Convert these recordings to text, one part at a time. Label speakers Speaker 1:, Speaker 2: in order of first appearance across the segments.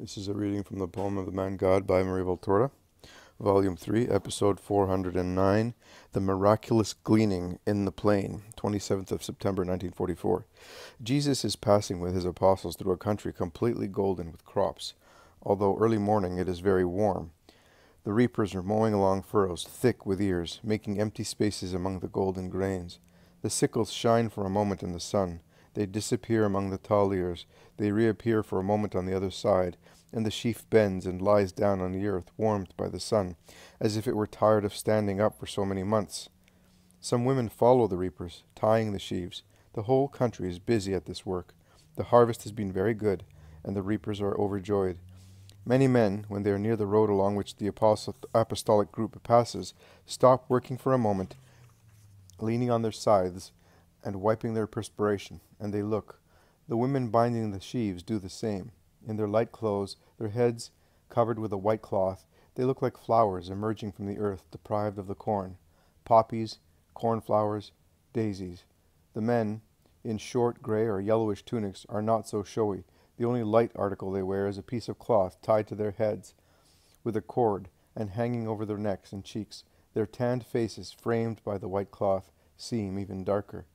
Speaker 1: This is a reading from the poem of the man God by Maria Valtorta, Volume 3, Episode 409, The Miraculous Gleaning in the Plain, 27th of September 1944. Jesus is passing with his apostles through a country completely golden with crops. Although early morning, it is very warm. The reapers are mowing along furrows thick with ears, making empty spaces among the golden grains. The sickles shine for a moment in the sun. They disappear among the tall ears. They reappear for a moment on the other side, and the sheaf bends and lies down on the earth, warmed by the sun, as if it were tired of standing up for so many months. Some women follow the reapers, tying the sheaves. The whole country is busy at this work. The harvest has been very good, and the reapers are overjoyed. Many men, when they are near the road along which the apostolic group passes, stop working for a moment, leaning on their scythes and wiping their perspiration, and they look. The women binding the sheaves do the same. In their light clothes, their heads covered with a white cloth, they look like flowers emerging from the earth deprived of the corn poppies, cornflowers, daisies. The men, in short gray or yellowish tunics, are not so showy. The only light article they wear is a piece of cloth tied to their heads with a cord and hanging over their necks and cheeks. Their tanned faces, framed by the white cloth, seem even darker.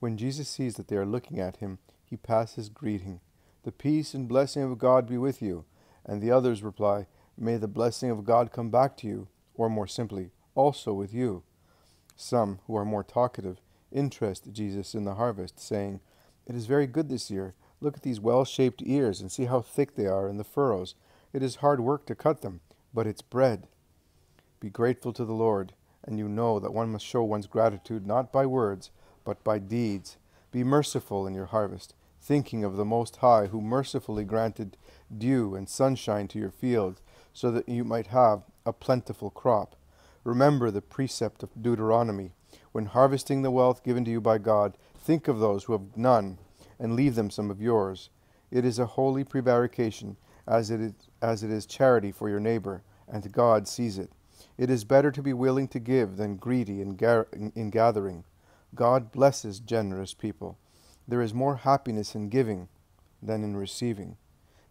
Speaker 1: When Jesus sees that they are looking at him, he passes greeting. The peace and blessing of God be with you. And the others reply, May the blessing of God come back to you, or more simply, also with you. Some, who are more talkative, interest Jesus in the harvest, saying, It is very good this year. Look at these well shaped ears and see how thick they are in the furrows. It is hard work to cut them, but it's bread. Be grateful to the Lord, and you know that one must show one's gratitude not by words, but by deeds. Be merciful in your harvest, thinking of the Most High, who mercifully granted dew and sunshine to your fields, so that you might have a plentiful crop. Remember the precept of Deuteronomy. When harvesting the wealth given to you by God, think of those who have none, and leave them some of yours. It is a holy prevarication, as it is, as it is charity for your neighbor, and God sees it. It is better to be willing to give than greedy in, in gathering. God blesses generous people. There is more happiness in giving than in receiving,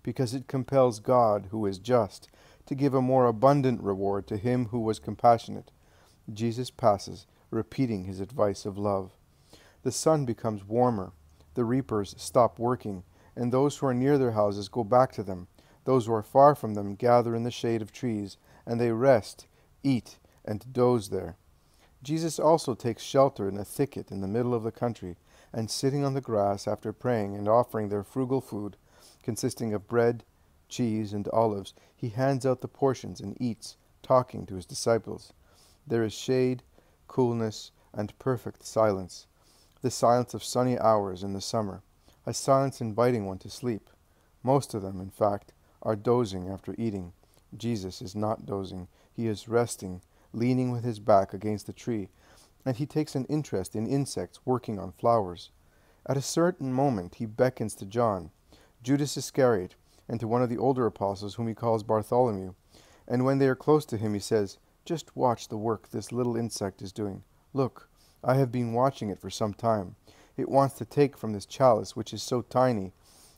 Speaker 1: because it compels God, who is just, to give a more abundant reward to him who was compassionate. Jesus passes, repeating his advice of love. The sun becomes warmer. The reapers stop working, and those who are near their houses go back to them. Those who are far from them gather in the shade of trees, and they rest, eat, and doze there. Jesus also takes shelter in a thicket in the middle of the country, and sitting on the grass after praying and offering their frugal food, consisting of bread, cheese, and olives, he hands out the portions and eats, talking to his disciples. There is shade, coolness, and perfect silence, the silence of sunny hours in the summer, a silence inviting one to sleep. Most of them, in fact, are dozing after eating. Jesus is not dozing, he is resting leaning with his back against the tree, and he takes an interest in insects working on flowers. At a certain moment he beckons to John, Judas Iscariot, and to one of the older apostles whom he calls Bartholomew. And when they are close to him, he says, Just watch the work this little insect is doing. Look, I have been watching it for some time. It wants to take from this chalice, which is so tiny,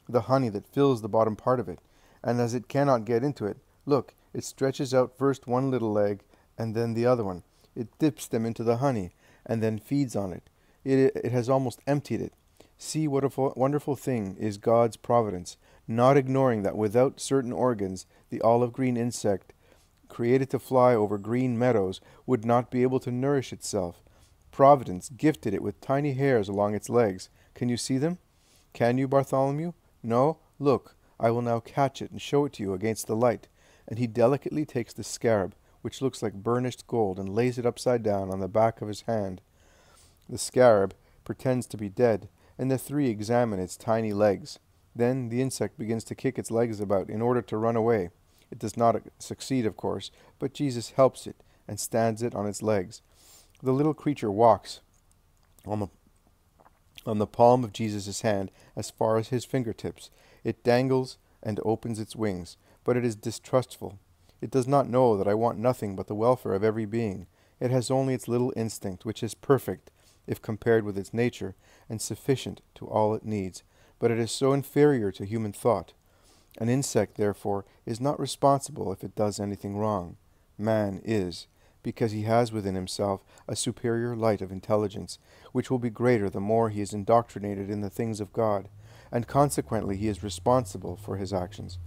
Speaker 1: the honey that fills the bottom part of it. And as it cannot get into it, look, it stretches out first one little leg and then the other one. It dips them into the honey and then feeds on it. It, it has almost emptied it. See what a wonderful thing is God's providence, not ignoring that without certain organs, the olive green insect, created to fly over green meadows, would not be able to nourish itself. Providence gifted it with tiny hairs along its legs. Can you see them? Can you, Bartholomew? No? Look, I will now catch it and show it to you against the light. And he delicately takes the scarab which looks like burnished gold, and lays it upside down on the back of his hand. The scarab pretends to be dead, and the three examine its tiny legs. Then the insect begins to kick its legs about in order to run away. It does not succeed, of course, but Jesus helps it and stands it on its legs. The little creature walks on the, on the palm of Jesus' hand as far as his fingertips. It dangles and opens its wings, but it is distrustful it does not know that I want nothing but the welfare of every being. It has only its little instinct, which is perfect, if compared with its nature, and sufficient to all it needs, but it is so inferior to human thought. An insect, therefore, is not responsible if it does anything wrong. Man is, because he has within himself a superior light of intelligence, which will be greater the more he is indoctrinated in the things of God, and consequently he is responsible for his actions.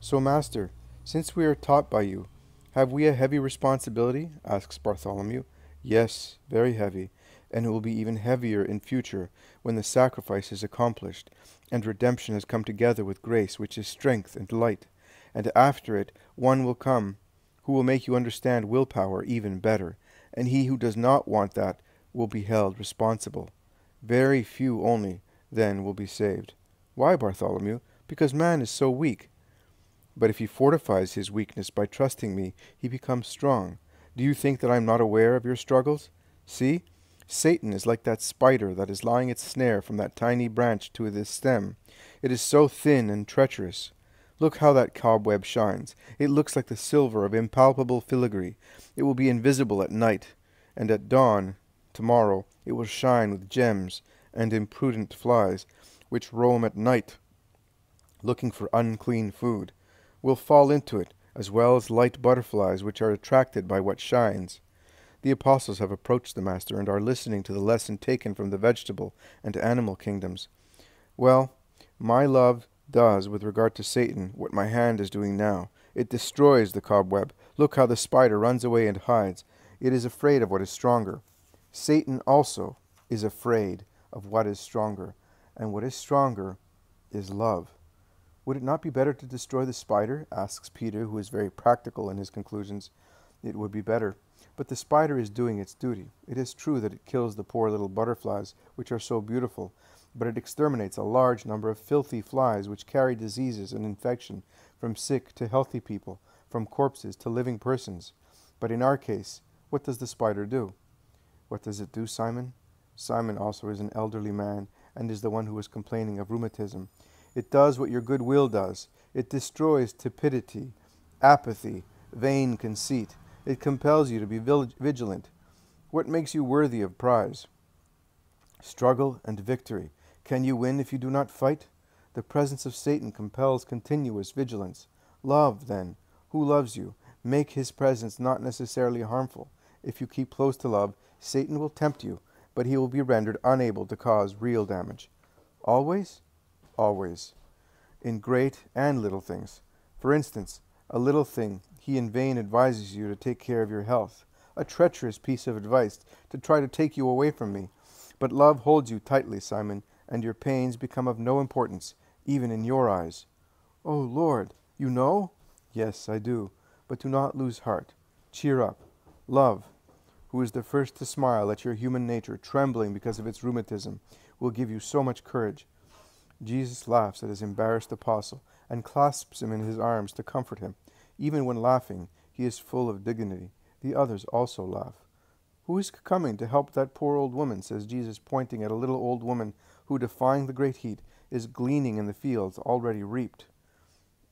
Speaker 1: So, Master, since we are taught by you, have we a heavy responsibility? asks Bartholomew. Yes, very heavy, and it will be even heavier in future when the sacrifice is accomplished, and redemption has come together with grace, which is strength and light. And after it, one will come who will make you understand willpower even better, and he who does not want that will be held responsible. Very few only then will be saved. Why, Bartholomew? Because man is so weak. But if he fortifies his weakness by trusting me, he becomes strong. Do you think that I am not aware of your struggles? See, Satan is like that spider that is lying its snare from that tiny branch to this stem. It is so thin and treacherous. Look how that cobweb shines. It looks like the silver of impalpable filigree. It will be invisible at night, and at dawn, tomorrow, it will shine with gems and imprudent flies, which roam at night, looking for unclean food, will fall into it, as well as light butterflies which are attracted by what shines. The apostles have approached the Master and are listening to the lesson taken from the vegetable and animal kingdoms. Well, my love does with regard to Satan what my hand is doing now. It destroys the cobweb. Look how the spider runs away and hides. It is afraid of what is stronger. Satan also is afraid of what is stronger, and what is stronger is love. Would it not be better to destroy the spider? asks Peter, who is very practical in his conclusions. It would be better. But the spider is doing its duty. It is true that it kills the poor little butterflies, which are so beautiful, but it exterminates a large number of filthy flies which carry diseases and infection from sick to healthy people, from corpses to living persons. But in our case, what does the spider do? What does it do, Simon? Simon also is an elderly man, and is the one who was complaining of rheumatism. It does what your good will does. It destroys tepidity, apathy, vain conceit it compels you to be vigilant. What makes you worthy of prize? Struggle and victory. Can you win if you do not fight? The presence of Satan compels continuous vigilance. Love, then, who loves you, make his presence not necessarily harmful. If you keep close to love, Satan will tempt you, but he will be rendered unable to cause real damage. Always? Always. In great and little things. For instance, a little thing he in vain advises you to take care of your health. A treacherous piece of advice to try to take you away from me. But love holds you tightly, Simon, and your pains become of no importance, even in your eyes. Oh, Lord, you know? Yes, I do. But do not lose heart. Cheer up. Love, who is the first to smile at your human nature trembling because of its rheumatism, will give you so much courage. Jesus laughs at his embarrassed apostle and clasps him in his arms to comfort him. Even when laughing, he is full of dignity. The others also laugh. Who is coming to help that poor old woman? says Jesus, pointing at a little old woman who, defying the great heat, is gleaning in the fields already reaped.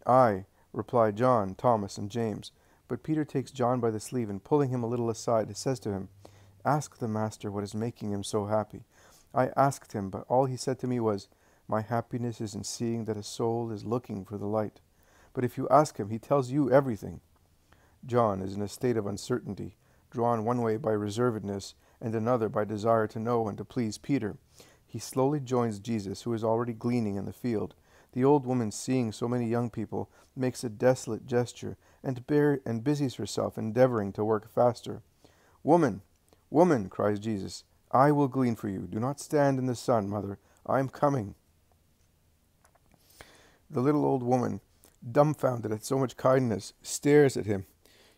Speaker 1: I, reply John, Thomas, and James. But Peter takes John by the sleeve and, pulling him a little aside, says to him, Ask the Master what is making him so happy. I asked him, but all he said to me was, My happiness is in seeing that a soul is looking for the light. But if you ask him, he tells you everything. John is in a state of uncertainty, drawn one way by reservedness and another by desire to know and to please Peter. He slowly joins Jesus, who is already gleaning in the field. The old woman, seeing so many young people, makes a desolate gesture and, bear, and busies herself endeavoring to work faster. Woman, woman, cries Jesus, I will glean for you. Do not stand in the sun, mother. I am coming. The little old woman dumbfounded at so much kindness, stares at him.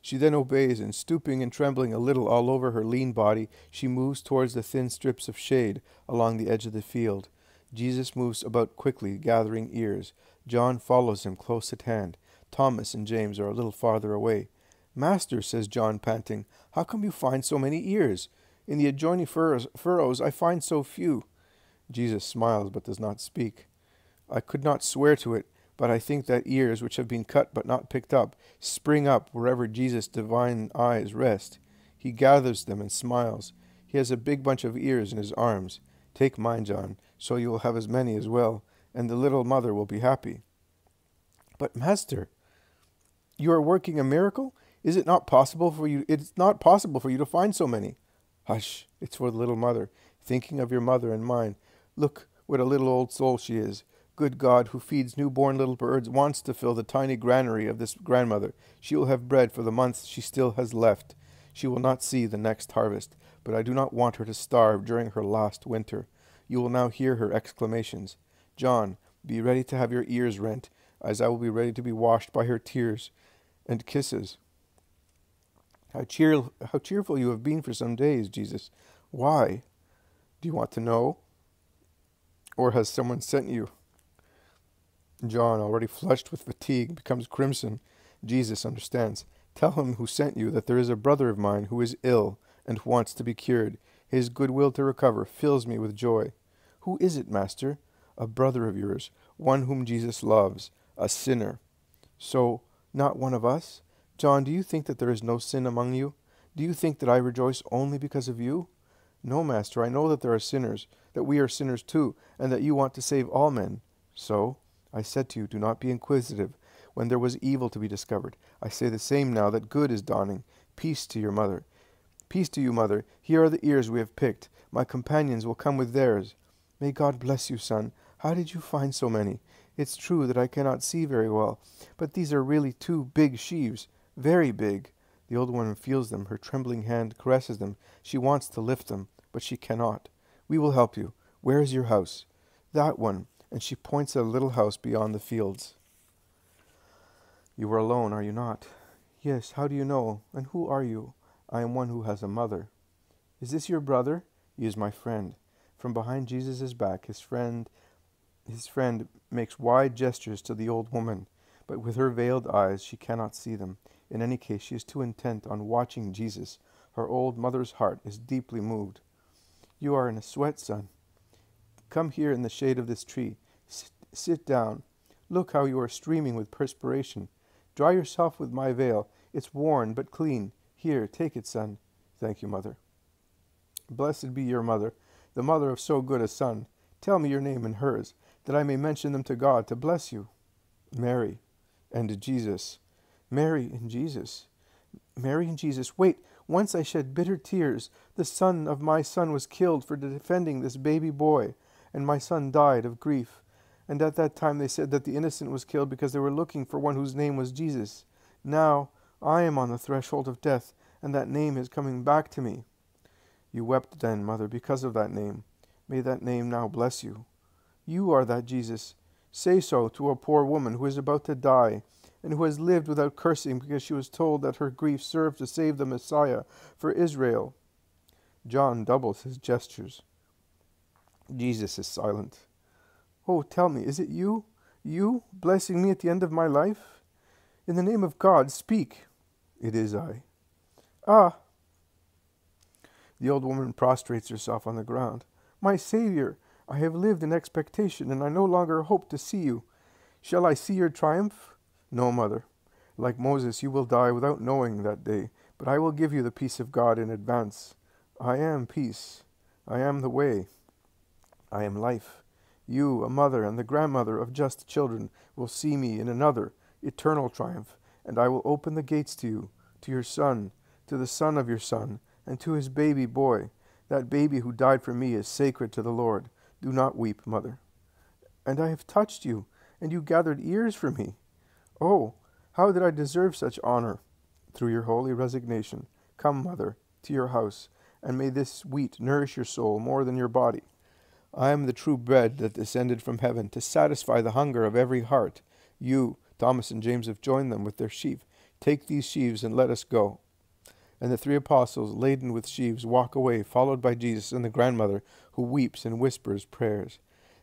Speaker 1: She then obeys, and stooping and trembling a little all over her lean body, she moves towards the thin strips of shade along the edge of the field. Jesus moves about quickly, gathering ears. John follows him close at hand. Thomas and James are a little farther away. Master, says John, panting, how come you find so many ears? In the adjoining furrows, furrows I find so few. Jesus smiles but does not speak. I could not swear to it, but I think that ears which have been cut but not picked up spring up wherever Jesus' divine eyes rest. He gathers them and smiles. He has a big bunch of ears in his arms. Take mine, John, so you will have as many as well, and the little mother will be happy. But, Master, you are working a miracle? Is it not possible for you it's not possible for you to find so many? Hush, it's for the little mother, thinking of your mother and mine. Look what a little old soul she is. Good God, who feeds newborn little birds, wants to fill the tiny granary of this grandmother. She will have bread for the months she still has left. She will not see the next harvest, but I do not want her to starve during her last winter. You will now hear her exclamations. John, be ready to have your ears rent, as I will be ready to be washed by her tears and kisses. How, cheer, how cheerful you have been for some days, Jesus. Why? Do you want to know? Or has someone sent you? John, already flushed with fatigue, becomes crimson. Jesus understands. Tell him who sent you that there is a brother of mine who is ill and wants to be cured. His goodwill to recover fills me with joy. Who is it, Master? A brother of yours, one whom Jesus loves, a sinner. So, not one of us? John, do you think that there is no sin among you? Do you think that I rejoice only because of you? No, Master, I know that there are sinners, that we are sinners too, and that you want to save all men. So, I said to you, Do not be inquisitive when there was evil to be discovered. I say the same now that good is dawning. Peace to your mother. Peace to you, mother. Here are the ears we have picked. My companions will come with theirs. May God bless you, son. How did you find so many? It's true that I cannot see very well, but these are really two big sheaves, very big. The old woman feels them. Her trembling hand caresses them. She wants to lift them, but she cannot. We will help you. Where is your house? That one. And she points at a little house beyond the fields. You are alone, are you not? Yes, how do you know? And who are you? I am one who has a mother. Is this your brother? He is my friend. From behind Jesus' back, his friend his friend makes wide gestures to the old woman, but with her veiled eyes she cannot see them. In any case, she is too intent on watching Jesus. Her old mother's heart is deeply moved. You are in a sweat, son. Come here in the shade of this tree. Sit, down. Look how you are streaming with perspiration. Dry yourself with my veil. It's worn but clean. Here, take it, son. Thank you, mother. Blessed be your mother, the mother of so good a son. Tell me your name and hers that I may mention them to God to bless you. Mary and Jesus. Mary and Jesus. Mary and Jesus. Wait, once I shed bitter tears. The son of my son was killed for defending this baby boy, and my son died of grief. And at that time they said that the innocent was killed because they were looking for one whose name was Jesus. Now I am on the threshold of death, and that name is coming back to me. You wept then, mother, because of that name. May that name now bless you. You are that Jesus. Say so to a poor woman who is about to die and who has lived without cursing because she was told that her grief served to save the Messiah for Israel. John doubles his gestures. Jesus is silent. Oh, tell me, is it you? You, blessing me at the end of my life? In the name of God, speak. It is I. Ah! The old woman prostrates herself on the ground. My Saviour, I have lived in expectation, and I no longer hope to see you. Shall I see your triumph? No, mother. Like Moses, you will die without knowing that day, but I will give you the peace of God in advance. I am peace. I am the way. I am life. You, a mother and the grandmother of just children, will see me in another, eternal triumph, and I will open the gates to you, to your son, to the son of your son, and to his baby boy. That baby who died for me is sacred to the Lord. Do not weep, mother. And I have touched you, and you gathered ears for me. Oh, how did I deserve such honor? Through your holy resignation, come, mother, to your house, and may this wheat nourish your soul more than your body. I am the true bread that descended from heaven to satisfy the hunger of every heart. You, Thomas and James, have joined them with their sheaf. Take these sheaves and let us go. And the three apostles, laden with sheaves, walk away, followed by Jesus and the grandmother, who weeps and whispers prayers.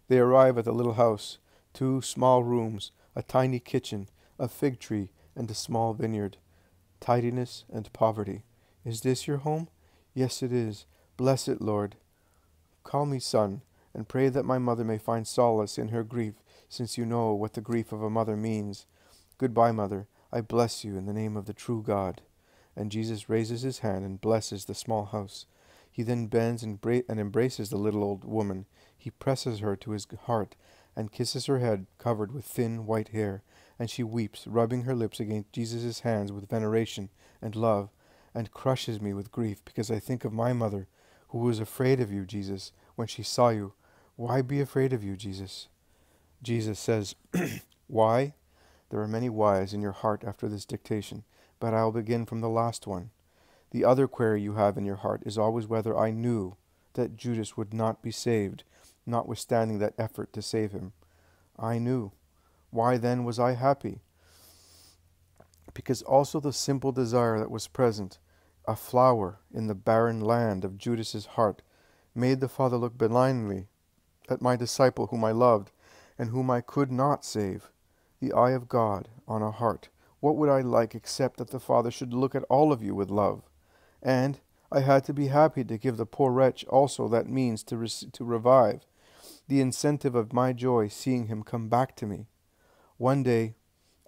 Speaker 1: They arrive at the little house two small rooms, a tiny kitchen, a fig tree, and a small vineyard. Tidiness and poverty. Is this your home? Yes, it is. Bless it, Lord. Call me son, and pray that my mother may find solace in her grief, since you know what the grief of a mother means. Goodbye, mother. I bless you in the name of the true God. And Jesus raises his hand and blesses the small house. He then bends and, and embraces the little old woman. He presses her to his heart and kisses her head covered with thin white hair, and she weeps, rubbing her lips against Jesus' hands with veneration and love, and crushes me with grief, because I think of my mother, who was afraid of you, Jesus, when she saw you. Why be afraid of you, Jesus? Jesus says, Why? There are many whys in your heart after this dictation, but I will begin from the last one. The other query you have in your heart is always whether I knew that Judas would not be saved, notwithstanding that effort to save him. I knew. Why then was I happy? Because also the simple desire that was present, a flower in the barren land of Judas's heart, made the Father look benignly at my disciple whom I loved, and whom I could not save. The eye of God on a heart. What would I like except that the Father should look at all of you with love? And I had to be happy to give the poor wretch also that means to, to revive, the incentive of my joy seeing him come back to me. One day,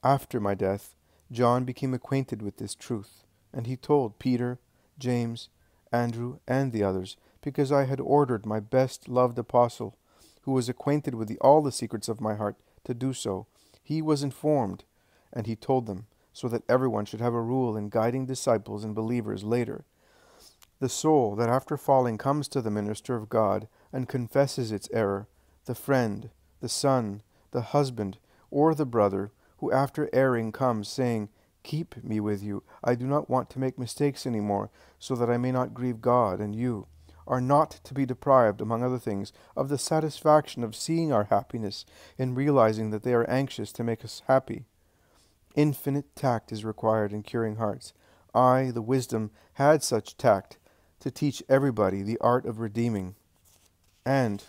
Speaker 1: after my death, John became acquainted with this truth, and he told Peter, James, Andrew, and the others, because I had ordered my best loved apostle, who was acquainted with the, all the secrets of my heart, to do so. He was informed, and he told them, so that everyone should have a rule in guiding disciples and believers later. The soul that after falling comes to the minister of God and confesses its error, the friend, the son, the husband, or the brother who after erring comes, saying, Keep me with you, I do not want to make mistakes any more, so that I may not grieve God and you, are not to be deprived, among other things, of the satisfaction of seeing our happiness in realizing that they are anxious to make us happy. Infinite tact is required in curing hearts. I, the wisdom, had such tact to teach everybody the art of redeeming and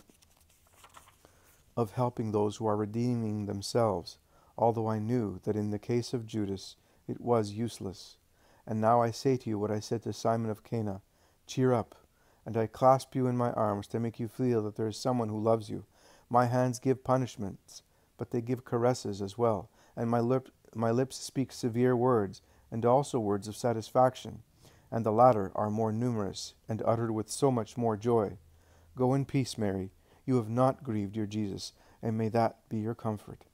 Speaker 1: of helping those who are redeeming themselves, although I knew that in the case of Judas it was useless. And now I say to you what I said to Simon of Cana Cheer up, and I clasp you in my arms to make you feel that there is someone who loves you. My hands give punishments, but they give caresses as well, and my, lip, my lips speak severe words, and also words of satisfaction, and the latter are more numerous, and uttered with so much more joy. Go in peace, Mary you have not grieved your Jesus, and may that be your comfort.